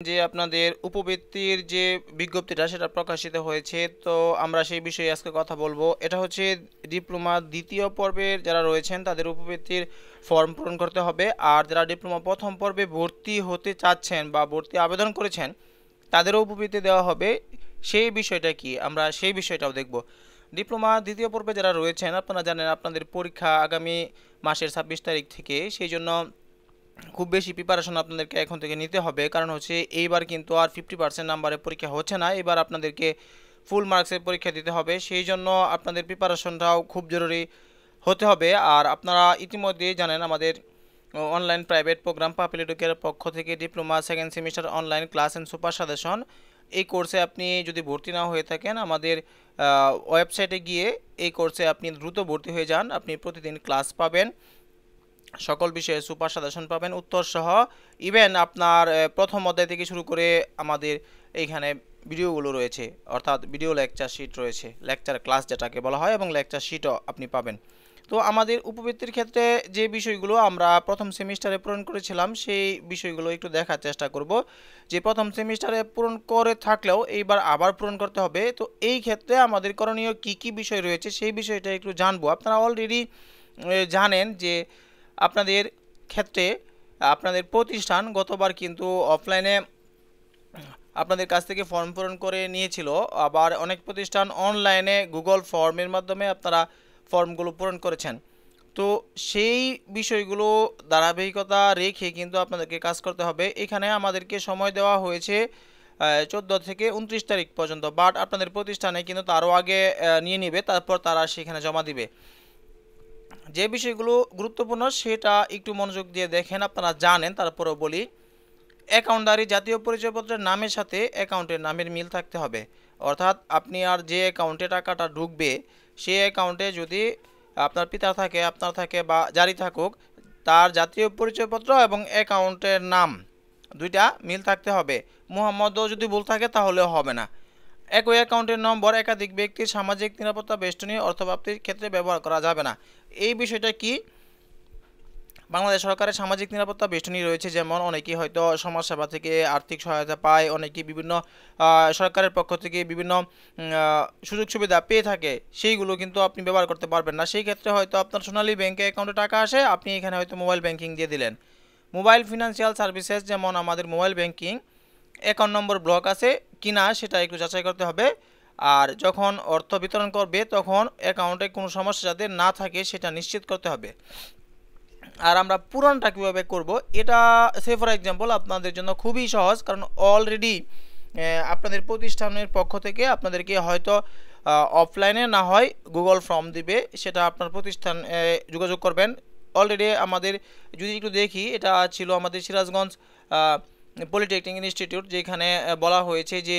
যে আপনাদের উপবৃত্তির যে বিজ্ঞপ্তিটা সেটা প্রকাশিত হয়েছে, তো আমরা সেই বিষয়ে আজকে কথা বলব। এটা হচ্ছে ডিপ্লোমা দ্বিতীয় পর্বের যারা রয়েছেন, তাদের উপবৃত্তির ফর্ম পূরণ করতে হবে। আর যারা ডিপ্লোমা প্রথম পর্বে ভর্তি হতে চাচ্ছেন বা ভর্তি আবেদন করেছেন, তাদেরও উপবৃত্তি দেওয়া হবে। সেই বিষয়টা কি? আমরা সেই বিষয়টাও দেখব। ডিপ্লোমা দ্বিতীয় পর্বে যারা রয়েছেন, আপনারা জানেন আপনাদের পরীক্ষা আগামী মাসের ছাব্বিশ তারিখ থেকে। সেই জন্য খুব বেশি প্রিপারেশন আপনাদেরকে এখন থেকে নিতে হবে। কারণ হচ্ছে এইবার কিন্তু আর ফিফটি পার্সেন্ট নাম্বারে পরীক্ষা হচ্ছে না। এবার আপনাদেরকে ফুল মার্কসের পরীক্ষা দিতে হবে। সেই জন্য আপনাদের প্রিপারেশনটাও খুব জরুরি হতে হবে। আর আপনারা ইতিমধ্যেই জানেন আমাদের অনলাইন প্রাইভেট প্রোগ্রাম পাপিলিডুকের পক্ষ থেকে diploma second semester online class and super suggestion এই কোর্সে আপনি যদি ভর্তি না হয়ে থাকেন, আমাদের ওয়েবসাইটে গিয়ে এই কোর্সে আপনি দ্রুত ভর্তি হয়ে যান। আপনি প্রতিদিন ক্লাস পাবেন। সকল বিষয়ে সুপার সাজেশন পাবেন। উত্তর সহ ইভেন আপনার প্রথম অধ্যায় থেকে শুরু করে আমাদের এইখানে ভিডিওগুলো রয়েছে। অর্থাৎ ভিডিও লেকচার শিট রয়েছে। লেকচার ক্লাস যেটাকে বলা হয় এবং লেকচার শিটও আপনি পাবেন। তো আমাদের উপবৃত্তির ক্ষেত্রে যে বিষয়গুলো আমরা প্রথম সেমিস্টারে পূরণ করেছিলাম, সেই বিষয়গুলো একটু দেখার চেষ্টা করব। যে প্রথম সেমিস্টারে পূরণ করে থাকলেও এইবার আবার পূরণ করতে হবে। তো এই ক্ষেত্রে আমাদের করণীয় কি কি বিষয় রয়েছে সেই বিষয়টা একটু জানব। আপনারা অলরেডি জানেন যে আপনাদের ক্ষেত্রে আপনাদের প্রতিষ্ঠান গতবার কিন্তু অফলাইনে আপনাদের কাছ থেকে ফর্ম পূরণ করে নিয়েছিল। আবার অনেক প্রতিষ্ঠান অনলাইনে গুগল ফর্মের মাধ্যমে আপনারা ফর্মগুলো পূরণ করেছেন। তো সেই বিষয়গুলো ধারাবাহিকতা রেখে কিন্তু আপনাদেরকে কাজ করতে হবে। এখানে আমাদেরকে সময় দেওয়া হয়েছে চোদ্দ থেকে উনত্রিশ তারিখ পর্যন্ত। বাট আপনাদের প্রতিষ্ঠানে কিন্তু তারও আগে নিয়ে নেবে, তারপর তারা সেখানে জমা দিবে। যে বিষয়গুলো গুরুত্বপূর্ণ সেটা একটু মনোযোগ দিয়ে দেখেন, আপনারা জানেন। তারপরেও বলি অ্যাকাউন্টদারি জাতীয় পরিচয়পত্রের নামের সাথে অ্যাকাউন্টের নামের মিল থাকতে হবে। অর্থাৎ আপনি আর যে অ্যাকাউন্টে টাকাটা ঢুকবে, সেই অ্যাকাউন্টে যদি আপনার পিতা থাকে, আপনার থাকে বা জারি থাকুক, তার জাতীয় পরিচয়পত্র এবং অ্যাকাউন্টের নাম দুইটা মিল থাকতে হবে। মোহাম্মদও যদি ভুল থাকে তাহলেও হবে না। একই অ্যাকাউন্টের নম্বর একাধিক ব্যক্তির সামাজিক নিরাপত্তা বেষ্টনী অর্থপ্রাপ্তির ক্ষেত্রে ব্যবহার করা যাবে না। এই বিষয়টা কি? বাংলাদেশ সরকারের সামাজিক নিরাপত্তা বেষ্টনী রয়েছে, যেমন অনেকেই হয়তো সমাজসেবা থেকে আর্থিক সহায়তা পায়, অনেকেই বিভিন্ন সরকারের পক্ষ থেকে বিভিন্ন সুযোগ সুবিধা পেয়ে থাকে। সেইগুলো কিন্তু আপনি ব্যবহার করতে পারবেন না। সেই ক্ষেত্রে হয়তো আপনার সোনালী ব্যাংকে অ্যাকাউন্টে টাকা আসে, আপনি এখানে হয়তো মোবাইল ব্যাংকিং দিয়ে দিলেন। মোবাইল ফিনান্সিয়াল সার্ভিসেস, যেমন আমাদের mobile banking, account number block আছে কিনা সেটা একটু যাচাই করতে হবে। আর যখন অর্থ বিতরণ করবে, তখন অ্যাকাউন্টে কোনো সমস্যা যাতে না থাকে সেটা নিশ্চিত করতে হবে। আর আমরা পুরানটা কীভাবে করব, এটা সে ফর এক্সাম্পল আপনাদের জন্য খুবই সহজ, কারণ অলরেডি আপনাদের প্রতিষ্ঠানের পক্ষ থেকে আপনাদেরকে হয়তো অফলাইনে না হয় গুগল ফর্ম দিবে, সেটা আপনার প্রতিষ্ঠান যোগাযোগ করবেন। অলরেডি আমাদের, যদি একটু দেখি, এটা ছিল আমাদের সিরাজগঞ্জ পলিটেকনিক ইনস্টিটিউট, যেখানে বলা হয়েছে যে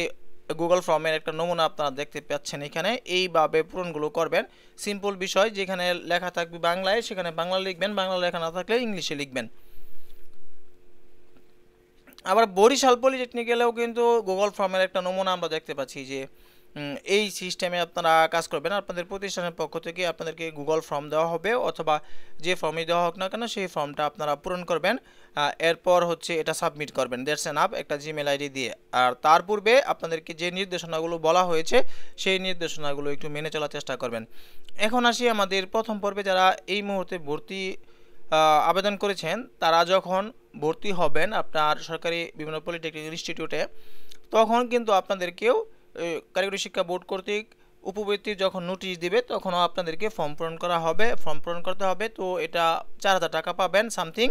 গুগল ফর্মের একটা নমুনা আপনারা দেখতে পাচ্ছেন এখানে। এইভাবে পূরণগুলো করবেন। সিম্পল বিষয়, যেখানে লেখা থাকবে বাংলায়, সেখানে বাংলা লিখবেন, বাংলা লেখা না থাকলে ইংলিশে লিখবেন। আবার বরিশাল পলিটেকনিক্যালেও কিন্তু গুগল ফর্মের একটা নমুনা আমরা দেখতে পাচ্ছি যে এই সিস্টেমে আপনারা কাজ করবেন। আপনাদের প্রতিষ্ঠানের পক্ষ থেকে আপনাদেরকে গুগল ফর্ম দেওয়া হবে অথবা যে ফর্মই দেওয়া হোক না কেন, সেই ফর্মটা আপনারা পূরণ করবেন। এরপর হচ্ছে এটা সাবমিট করবেন। দ্যাটস এন আপ একটা জিমেল আইডি দিয়ে। আর তার পূর্বে আপনাদেরকে যে নির্দেশনাগুলো বলা হয়েছে, সেই নির্দেশনাগুলো একটু মেনে চলার চেষ্টা করবেন। এখন আসি আমাদের প্রথম পর্বে। যারা এই মুহূর্তে ভর্তি আবেদন করেছেন, তারা যখন ভর্তি হবেন আপনার সরকারি বিভিন্ন পলিটেকনিক ইনস্টিটিউটে তখন কিন্তু আপনাদেরকেও কারিগরি শিক্ষা বোর্ড কর্তৃক উপবৃত্তি যখন নোটিশ দিবে তখনও আপনাদেরকে ফর্ম পূরণ করা হবে। ফর্ম পূরণ করতে হবে, তো এটা চার হাজার টাকা পাবেন সামথিং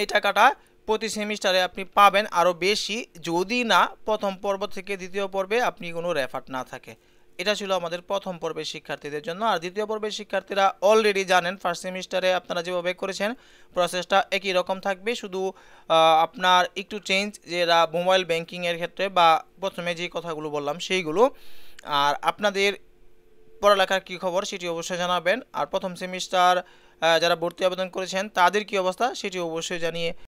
এই টাকাটা প্রতি সেমিস্টারে আপনি পাবেন আরও বেশি। যদি না, প্রথম পর্ব থেকে দ্বিতীয় পর্বে আপনি কোনো রেফার না থাকে। এটা ছিল আমাদের প্রথম পর্বের শিক্ষার্থীদের জন্য। আর দ্বিতীয় পর্বের শিক্ষার্থীরা অলরেডি জানেন ফার্স্ট সেমিস্টারে আপনারা যেভাবে করেছেন প্রসেসটা একই রকম থাকবে। শুধু আপনার একটু চেঞ্জ যেটা মোবাইল ব্যাংকিংয়ের ক্ষেত্রে বা প্রথমে যে কথাগুলো বললাম সেইগুলো। আর আপনাদের পড়ালেখার কী খবর সেটি অবশ্যই জানাবেন। আর প্রথম সেমিস্টার যারা ভর্তি আবেদন করেছেন, তাদের কি অবস্থা সেটি অবশ্যই জানিয়ে